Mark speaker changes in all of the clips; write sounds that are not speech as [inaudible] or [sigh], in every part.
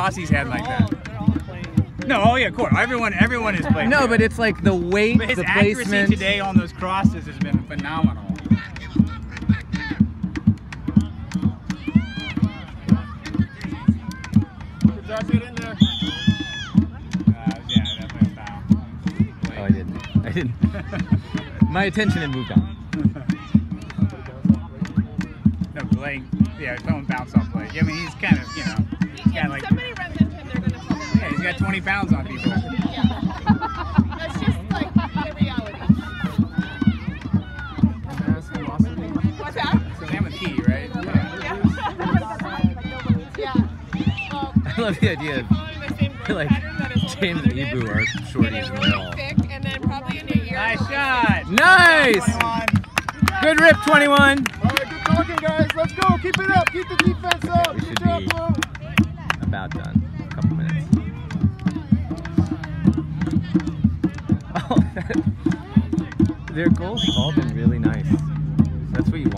Speaker 1: Aussie's head like that. No, oh yeah, of course. Everyone, everyone is playing.
Speaker 2: No, but it's like the weight,
Speaker 1: But his
Speaker 2: the
Speaker 1: accuracy
Speaker 2: placement.
Speaker 1: today on those crosses has been phenomenal.
Speaker 3: Good job, get in there.
Speaker 1: Uh, yeah, definitely a foul.
Speaker 2: Oh, I didn't. I didn't. [laughs] My attention had moved on.
Speaker 1: No, Blake. Yeah, someone bounced off Blake. I mean, he's kind of, you know, he's got like, got 20 pounds on people. [laughs]
Speaker 4: That's just like the reality. What's that?
Speaker 1: Sam and T, right? Yeah. [laughs]
Speaker 4: Yeah.
Speaker 2: I love the idea of
Speaker 4: following the same growth
Speaker 2: like
Speaker 4: pattern that his
Speaker 2: James and
Speaker 4: brother
Speaker 2: Ibu
Speaker 4: did.
Speaker 2: are shorties
Speaker 4: it
Speaker 2: and all.
Speaker 4: thick, and then probably in a year.
Speaker 1: Nice shot.
Speaker 2: Nice! Good rip, 21.
Speaker 3: All right, good talking, guys. Let's go. Keep it up. Keep the defense up.
Speaker 2: We
Speaker 3: Good
Speaker 2: should
Speaker 3: job,
Speaker 2: be-
Speaker 3: Blue.
Speaker 2: About done. Their goals have all been really nice. That's what you want,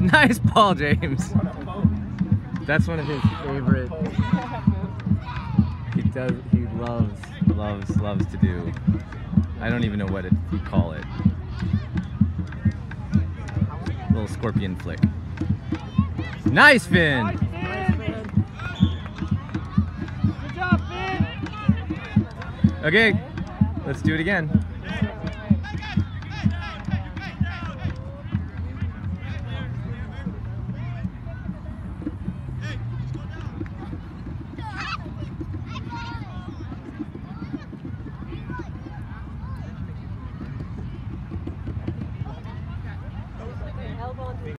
Speaker 2: [laughs] nice ball, James. That's one of his favorite. He does. He loves, loves, loves to do. I don't even know what it, you call it. Little scorpion flick. Nice, Finn.
Speaker 3: Good job, Finn.
Speaker 2: Okay, let's do it again.